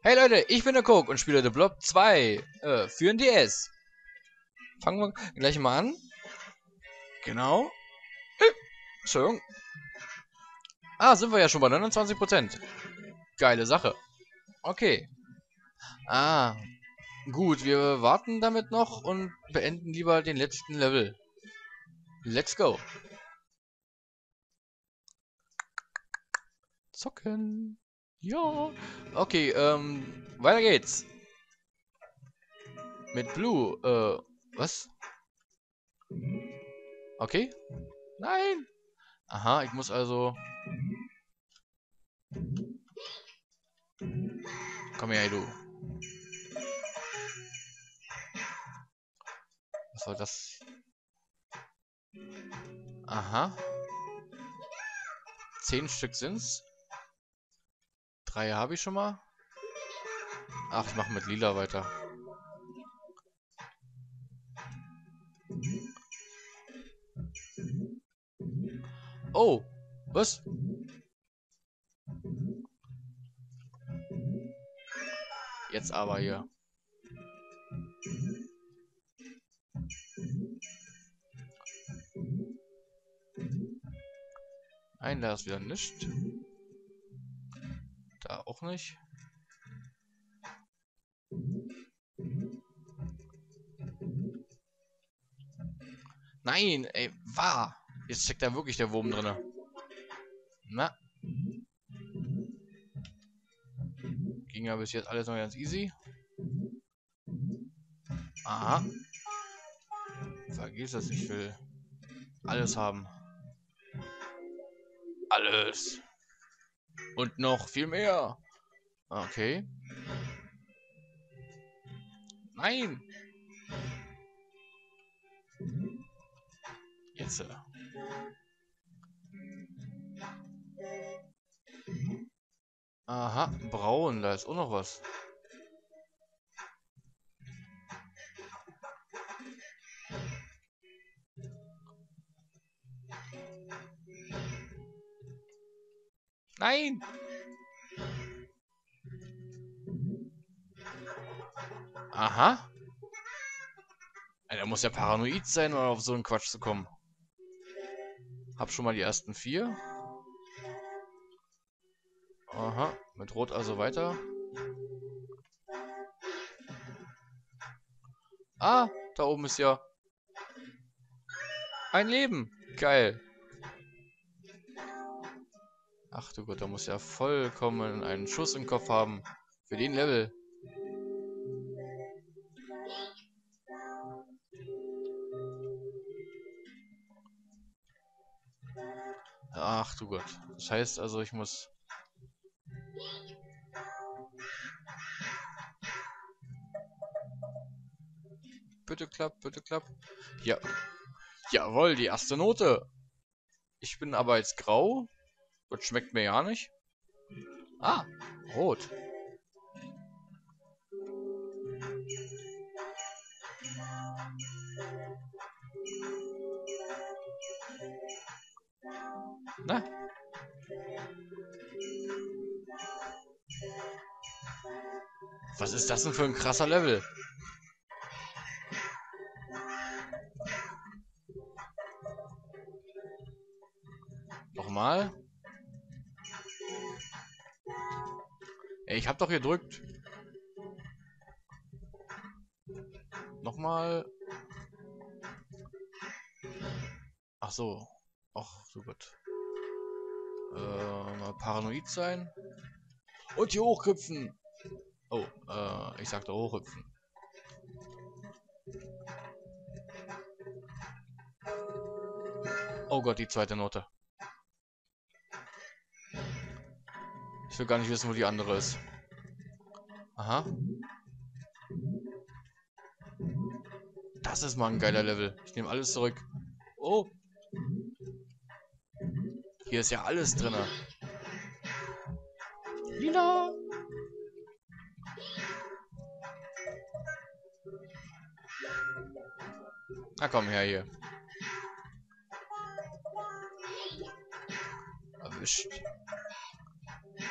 Hey Leute, ich bin der Coke und spiele The Blob 2 äh, für ein DS. Fangen wir gleich mal an. Genau. Äh, Entschuldigung. Ah, sind wir ja schon bei 29%. Geile Sache. Okay. Ah. Gut, wir warten damit noch und beenden lieber den letzten Level. Let's go. Zocken. Ja. Okay, ähm, weiter geht's. Mit Blue, äh, was? Okay. Nein. Aha, ich muss also... Komm her, du. Was soll das? Aha. Zehn Stück sind's. Drei habe ich schon mal. Ach, ich mache mit lila weiter. Oh, was? Jetzt aber hier. Nein, da ist wieder nichts. Da auch nicht. Nein, ey, war. Jetzt steckt da wirklich der Wurm drin. Na. Ging ja bis jetzt alles noch ganz easy. Aha. Vergiss es, ich will alles haben. Alles. Und noch viel mehr. Okay. Nein. Jetzt. Äh. Aha, braun, da ist auch noch was. Nein! Aha. Er muss ja paranoid sein, um auf so einen Quatsch zu kommen. Hab schon mal die ersten vier. Aha, mit Rot also weiter. Ah, da oben ist ja ein Leben. Geil. Ach du Gott, da muss ja vollkommen einen Schuss im Kopf haben. Für den Level. Ach du Gott. Das heißt also, ich muss... Bitte klapp, bitte klapp. Ja. Jawohl, die erste Note. Ich bin aber jetzt grau. Das schmeckt mir ja nicht. Ah, rot. Na? Was ist das denn für ein krasser Level? Nochmal. Ich hab doch gedrückt. Nochmal. Ach so. Ach, so gut. Äh, paranoid sein. Und hier hochhüpfen. Oh, äh, ich sagte hochhüpfen. Oh Gott, die zweite Note. Ich will gar nicht wissen, wo die andere ist. Aha. Das ist mal ein geiler Level. Ich nehme alles zurück. Oh. Hier ist ja alles drin. Lila. Na komm her hier. Erwischt.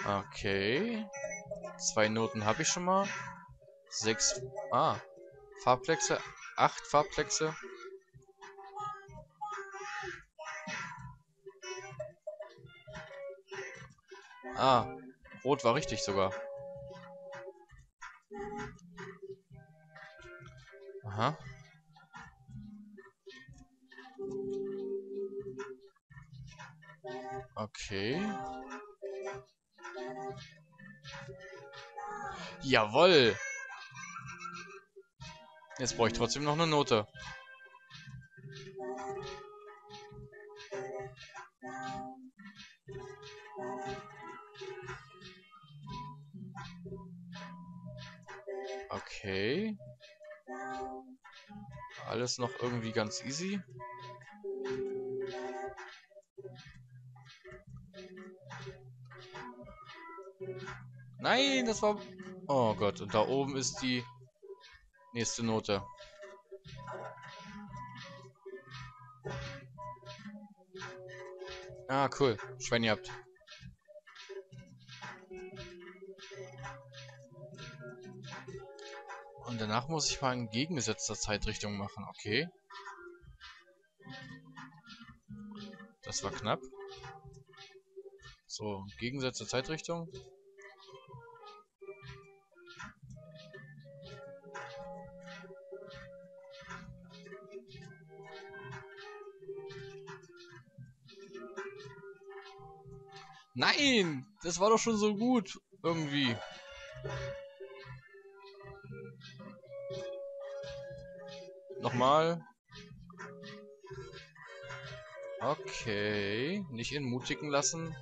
Okay. Zwei Noten habe ich schon mal. Sechs. Ah. Farbplexe. Acht Farbplexe. Ah. Rot war richtig sogar. Aha. Okay. Jawoll. Jetzt brauche ich trotzdem noch eine Note. Okay. Alles noch irgendwie ganz easy. Nein, das war... Oh Gott, und da oben ist die nächste Note. Ah, cool. Schwein gehabt. Und danach muss ich mal in gegengesetzter Zeitrichtung machen. Okay. Das war knapp. So, gegensätze Zeitrichtung. Nein! Das war doch schon so gut. Irgendwie. Nochmal. Okay. Nicht entmutigen lassen.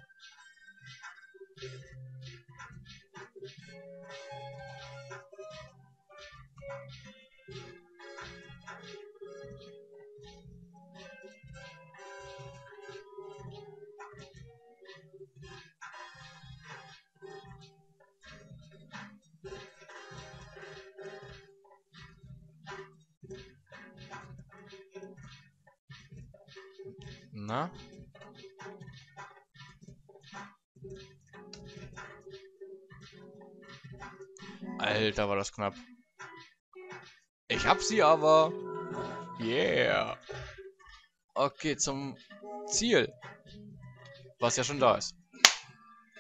Na? Alter, war das knapp. Ich hab sie aber. Yeah. Okay, zum Ziel. Was ja schon da ist.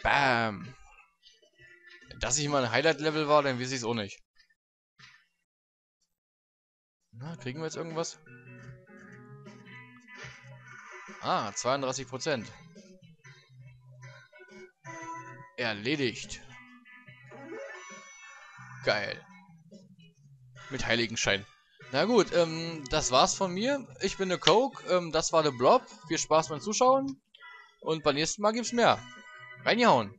Bam. Wenn das nicht mal ein Highlight-Level war, dann weiß ich es auch nicht. Na, kriegen wir jetzt irgendwas? Ah, 32 Prozent. Erledigt. Geil. Mit Heiligenschein. Na gut, ähm, das war's von mir. Ich bin der Coke, ähm, das war der Blob. Viel Spaß beim Zuschauen. Und beim nächsten Mal gibt's mehr. Reingehauen.